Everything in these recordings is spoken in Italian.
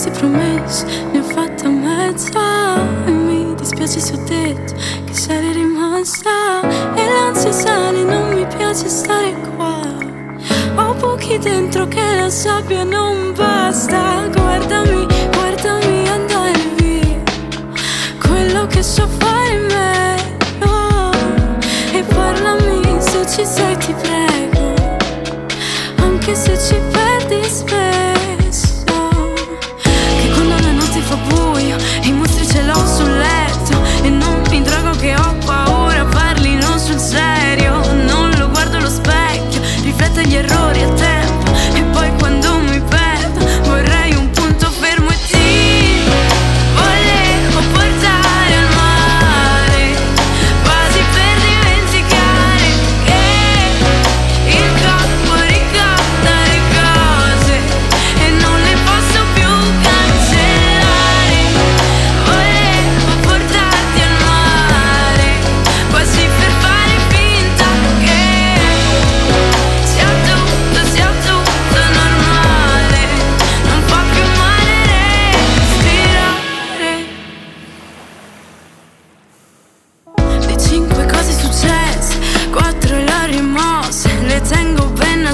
cose promesse ne ho fatta mezza e mi dispiace se ho detto che sarei rimasta e l'ansia sale non mi piace stare qua. Ho pochi dentro che la sabbia non basta guardami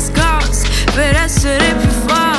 scars, but I said it before.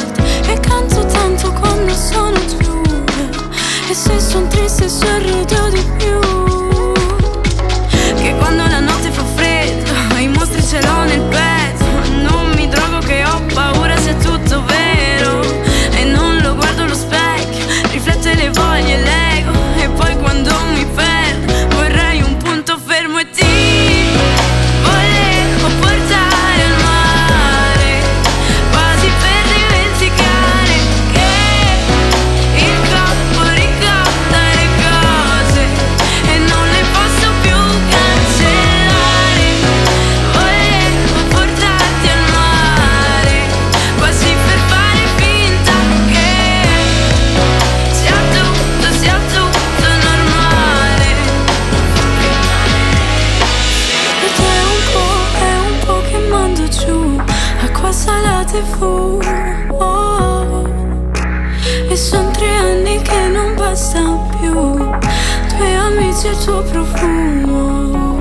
tv oh, oh. E sono tre anni che non basta più Due amici e il tuo profumo